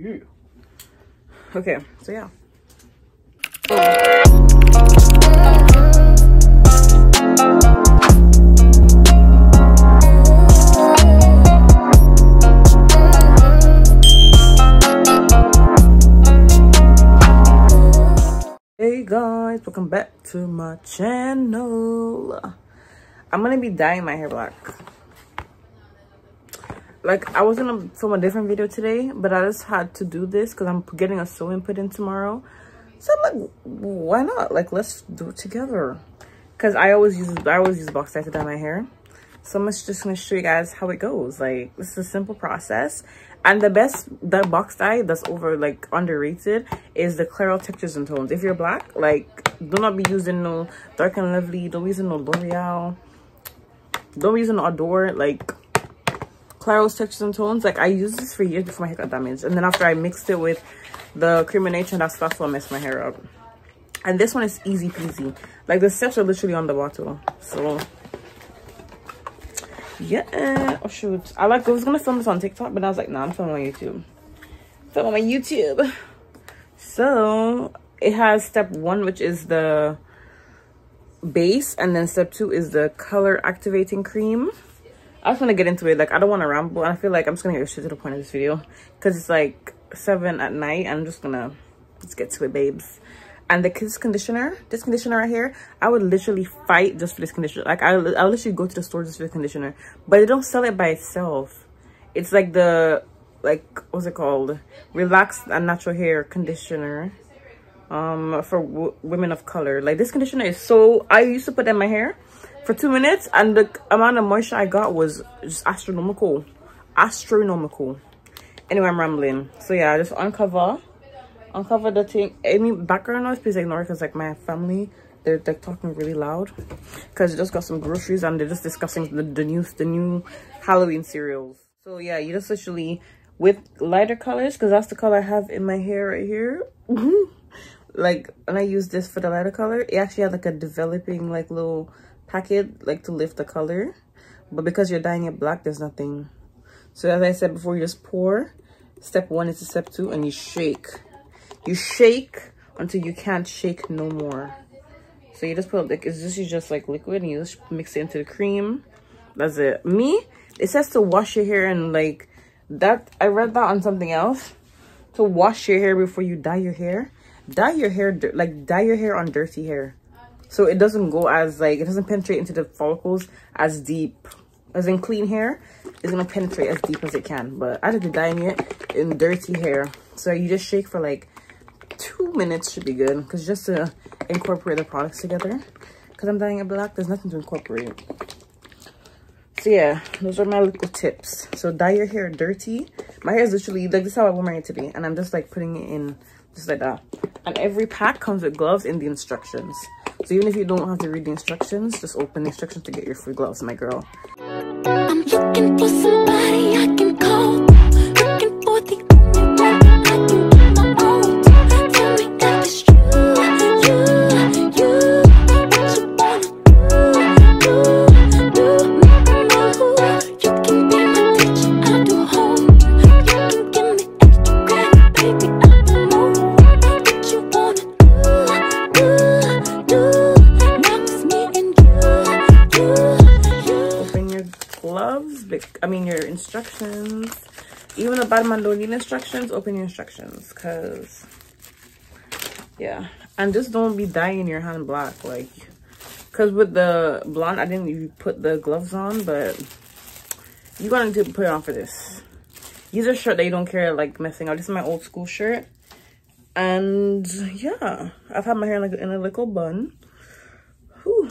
yeah. Okay, so yeah. Hey guys, welcome back to my channel. I'm gonna be dyeing my hair black. Like I was gonna film a different video today, but I just had to do this because I'm getting a sew-in put in tomorrow. So I'm like, why not? Like let's do it together. Cause I always use I always use box dye to dye my hair. So I'm just gonna show you guys how it goes. Like this is a simple process. And the best, the box dye that's over like underrated is the Clairol Textures and Tones. If you're black, like do not be using no Dark and Lovely. Don't be using no L'Oreal. Don't be using no Adore. Like Clairol's Textures and Tones. Like I used this for years before my hair got damaged. And then after I mixed it with the Cream of Nature, that's that's what messed my hair up. And this one is easy peasy. Like the steps are literally on the bottle. So yeah oh shoot i like i was gonna film this on tiktok but i was like nah i'm filming on youtube film on my youtube so it has step one which is the base and then step two is the color activating cream i just want to get into it like i don't want to ramble and i feel like i'm just gonna get straight to the point of this video because it's like seven at night i'm just gonna let's get to it babes. And the kiss conditioner this conditioner right here i would literally fight just for this conditioner like i i literally go to the store just for the conditioner but they don't sell it by itself. It's like the like what's it called? Relaxed and natural hair conditioner um for women of color. Like this conditioner is so i used to put that in my hair for two minutes and the amount of moisture i got was just astronomical. Astronomical. Anyway i'm rambling. So yeah I just uncover. Uncover the thing. Any background noise please ignore because like my family they're like talking really loud. Because they just got some groceries and they're just discussing the, the new the new halloween cereals. So yeah you just literally with lighter colors because that's the color i have in my hair right here. Like when i use this for the lighter color. It actually had like a developing like little packet like to lift the color. But because you're dyeing it black there's nothing. So as i said before you just pour. Step one is step two and you shake. You shake until you can't shake no more. So you just put like this is just like liquid and you just mix it into the cream. That's it. Me it says to wash your hair and like that i read that on something else. To wash your hair before you dye your hair. Dye your hair like dye your hair on dirty hair so it doesn't go as like it doesn't penetrate into the follicles as deep as in clean hair. It's gonna penetrate as deep as it can but i did the dyeing it in dirty hair. So you just shake for like two minutes should be good because just to incorporate the products together. Because i'm dyeing it black there's nothing to incorporate. So yeah those are my little tips. So dye your hair dirty. My hair is literally like this is how i wear my hair today and i'm just like putting it in just like that. And every pack comes with gloves in the instructions so even if you don't have to read the instructions just open the instructions to get your free gloves my girl bottom of the instructions, open your instructions because yeah. And just don't be dyeing your hand black like because with the blonde I didn't even put the gloves on, but you're gonna need to put it on for this. These are shirt that you don't care like messing up. This is my old school shirt. And yeah, I've had my hair like in a little bun. Whew.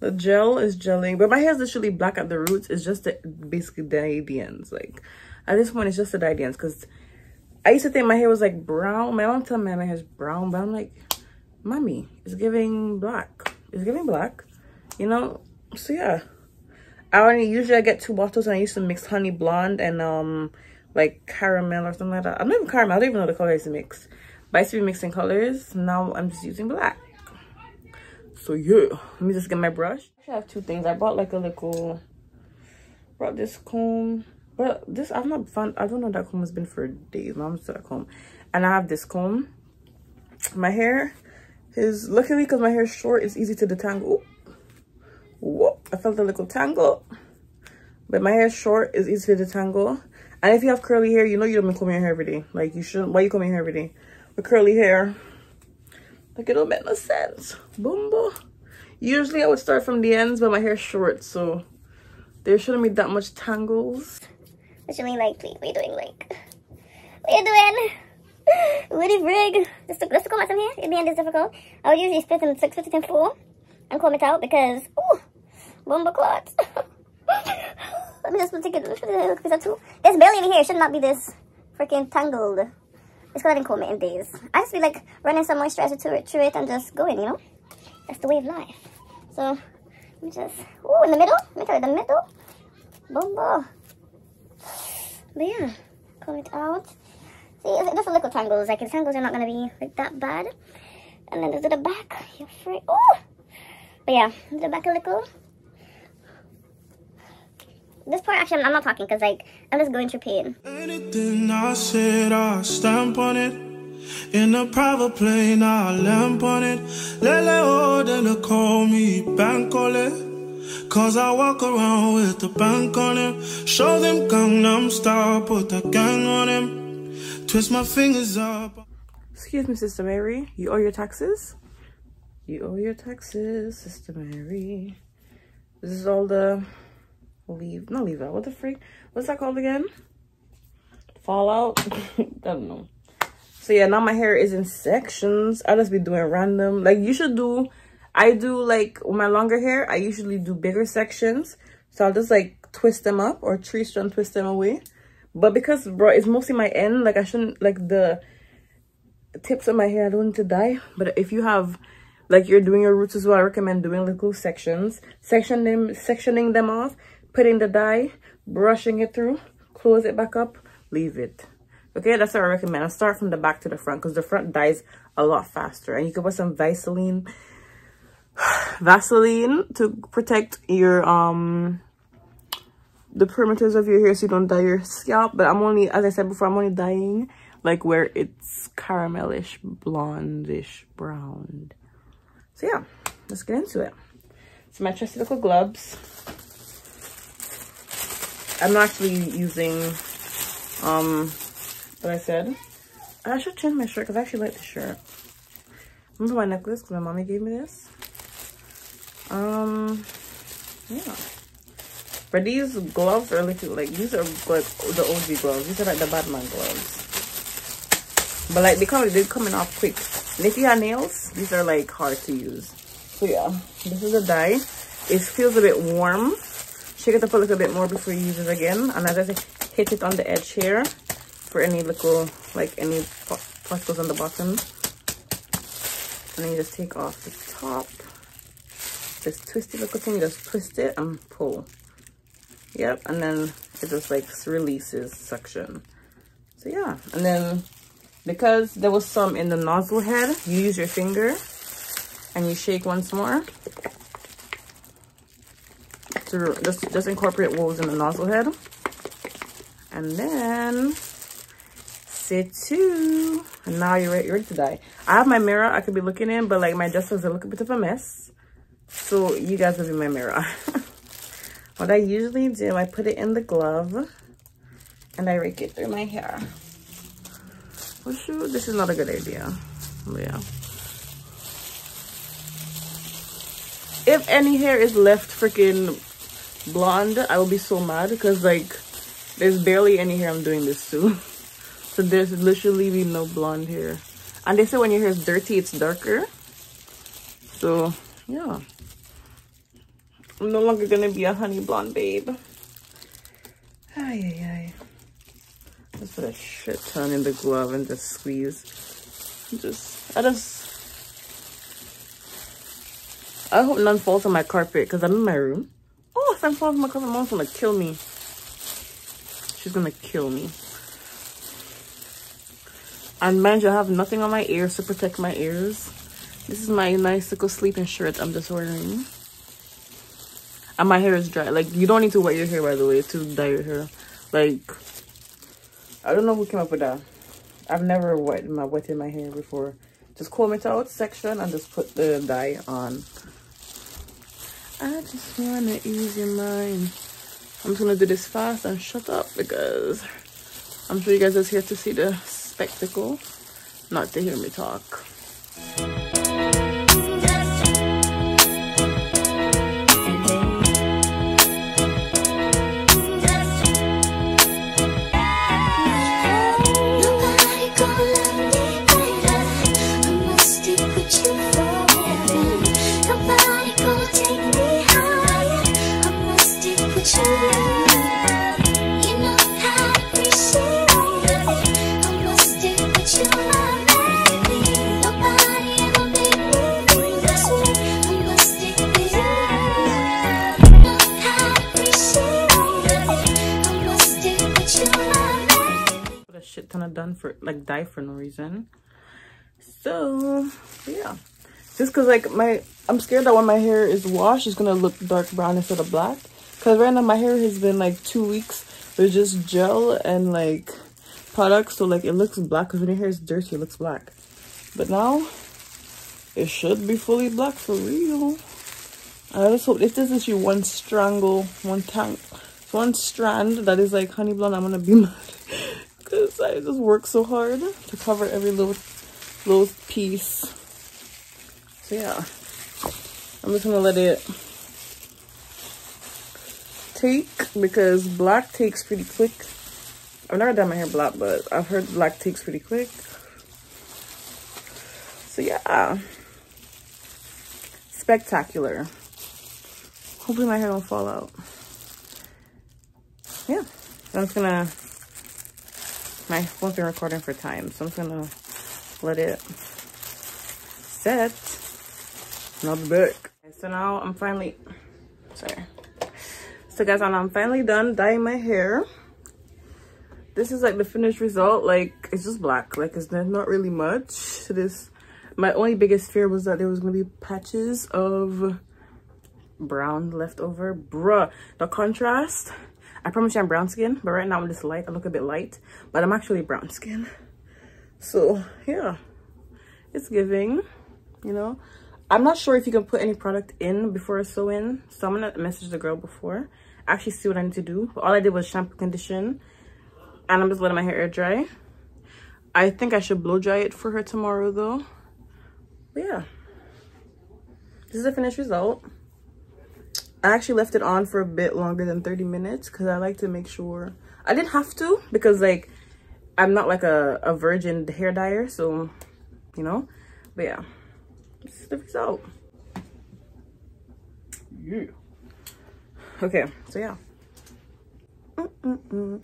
The gel is gelling, but my hair is literally black at the roots. It's just the, basically the ends. Like at this point, it's just the dyed dance because I used to think my hair was like brown. My mom told me my hair is brown, but I'm like, mommy, it's giving black. It's giving black, you know? So yeah. I only usually I get two bottles and I used to mix honey blonde and um like caramel or something like that. I'm not even caramel, I don't even know the color I used to mix. But I used to be mixing colors. Now I'm just using black so yeah let me just get my brush i have two things i bought like a little brought this comb But this, I've not found, I don't know that comb has been for days. I'm still at home. And I have this comb. My hair is, luckily because my hair is short, it's easy to detangle. Whoop, I felt a little tangle. But my hair is short, it's easy to detangle. And if you have curly hair, you know you don't comb your hair every day. Like you shouldn't, why you comb your hair every day? With curly hair, like it don't make no sense. Boom. Usually I would start from the ends, but my hair's short, so there shouldn't be that much tangles. What you mean, like? What you doing, like? What are you doing? Woody Brig. To comb out some hair, it being this difficult. I would usually split in six, split in four, and comb it out because, ooh, bumper clots. Let me just take it. Look at too. There's barely any hair. It should not be this freaking tangled. It's because I didn't comb it in days. I just be like running some moisturizer to it, through it, and just going, you know? That's the way of life. So, let me just, ooh, in the middle. Let me tell you, the middle. Boom. But yeah, comb it out. See, just a little tangles. Like, tangles are not going to be like that bad. And then there's the back. You're free. Oh! But yeah, the back a little this part actually I'm not talking because like I'm just going through pain. Anything I said I stamp on it. In a private plane I lamp on it. Lele oh they call me Bankole. Cause I walk around with the bank on him. Show them Gangnam style, put the gang on him. Twist my fingers up. Excuse me, Sister Mary. You owe your taxes? You owe your taxes, Sister Mary. This is all the leave not leave out what the freak what's that called again fallout i don't know so yeah now my hair is in sections I'll just be doing random like you should do i do like my longer hair i usually do bigger sections so i'll just like twist them up or tree strand twist them away but because bro it's mostly my end like i shouldn't like the tips of my hair i don't need to dye but if you have like you're doing your roots as well i recommend doing little sections section them sectioning them off putting the dye, brushing it through, close it back up, leave it. Okay, that's what I recommend. I start from the back to the front because the front dyes a lot faster. And you can put some Vaseline, Vaseline to protect your, um, the perimeters of your hair so you don't dye your scalp. But I'm only, as I said before, I'm only dyeing like where it's caramelish, blondish, brown. So yeah, let's get into it. So my trusty little gloves. I'm not actually using um what I said. I should change my shirt because I actually like the shirt. Remember my necklace because my mommy gave me this. Um yeah. But these gloves are like like these are like the OG gloves. These are like the Batman gloves. But like they come they're coming off quick. And if you have nails, these are like hard to use. So yeah, this is a dye. It feels a bit warm shake it up a little bit more before you use it again and as I say hit it on the edge here for any little like any particles on the bottom and then you just take off the top this twisty little thing just twist it and pull yep and then it just like releases suction so yeah and then because there was some in the nozzle head you use your finger and you shake once more to just, just incorporate what was in the nozzle head. And then sit two. And now you're ready, you're ready to die. I have my mirror I could be looking in, but like my dresser is a little bit of a mess. So you guys will be my mirror. what I usually do, I put it in the glove and I rake it through my hair. Well, shoot, this is not a good idea. Yeah. If any hair is left freaking blonde i will be so mad because like there's barely any hair i'm doing this to so there's literally be no blonde hair and they say when your hair is dirty it's darker so yeah i'm no longer gonna be a honey blonde babe ay ay ay let's put a shit ton in the glove and just squeeze just i just i hope none falls on my carpet because i'm in my room Oh, if I'm falling my cousin, mom's gonna kill me. She's gonna kill me. And mind you, I have nothing on my ears to protect my ears. This is my nice little sleeping shirt I'm just wearing. And my hair is dry. Like, you don't need to wet your hair, by the way, to dye your hair. Like, I don't know who came up with that. I've never wet my wetted my hair before. Just comb it out section and just put the dye on. I just wanna ease your mind. I'm just gonna do this fast and shut up because I'm sure you guys are here to see the spectacle, not to hear me talk. For like dye for no reason. So yeah. Just because like my i'm scared that when my hair is washed it's gonna look dark brown instead of black. Because right now my hair has been like two weeks with just gel and like products so like it looks black. Because when your hair is dirty it looks black. But now it should be fully black for real. I just hope if this is your one strangle one tank one strand that is like honey blonde i'm gonna be mad because I just work so hard to cover every little little piece. So yeah, I'm just gonna let it take because black takes pretty quick. I've never done my hair black, but I've heard black takes pretty quick. So yeah, spectacular. Hopefully my hair don't fall out. Yeah, I'm just gonna my phone's been recording for time, so I'm just gonna let it set. And I'll be back. So now I'm finally, sorry. So guys, I'm finally done dyeing my hair. This is like the finished result. Like it's just black. Like it's not really much to this. My only biggest fear was that there was gonna be patches of brown left over. Bruh, the contrast I promise you I'm brown skin, but right now I'm just light. I look a bit light, but I'm actually brown skin. So yeah, it's giving, you know. I'm not sure if you can put any product in before I sew in. So I'm gonna message the girl before. Actually see what I need to do. All I did was shampoo condition and I'm just letting my hair air dry. I think I should blow dry it for her tomorrow though. But yeah, this is the finished result. I actually left it on for a bit longer than 30 minutes because I like to make sure I didn't have to because like I'm not like a, a virgin hair dyer so you know? But yeah. This is the result. Yeah. Okay so yeah. Mm -mm -mm.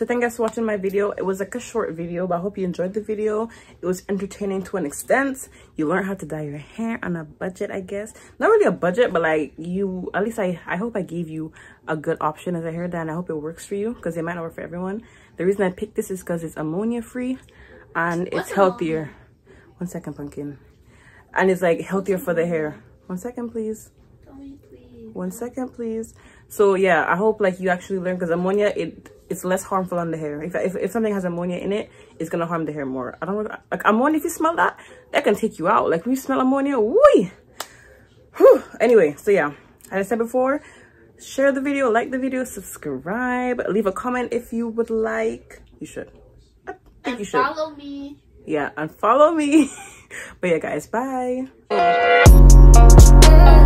So thank you guys for watching my video. It was like a short video, but I hope you enjoyed the video. It was entertaining to an extent. You learned how to dye your hair on a budget, I guess. Not really a budget, but like you, at least I, I hope I gave you a good option as a hair dye and I hope it works for you because it might not work for everyone. The reason I picked this is because it's ammonia free and it's healthier. One second, pumpkin. And it's like healthier for the hair. One second, please. One second, please. So yeah, I hope like you actually learn because ammonia, it it's less harmful on the hair. If, if, if something has ammonia in it, it's gonna harm the hair more. I don't know. like ammonia. If you smell that, that can take you out. Like when you smell ammonia, whoo. Anyway, so yeah, as I said before, share the video, like the video, subscribe, leave a comment if you would like. You should. I think and you should. Follow me. Yeah, and follow me. but yeah, guys, bye.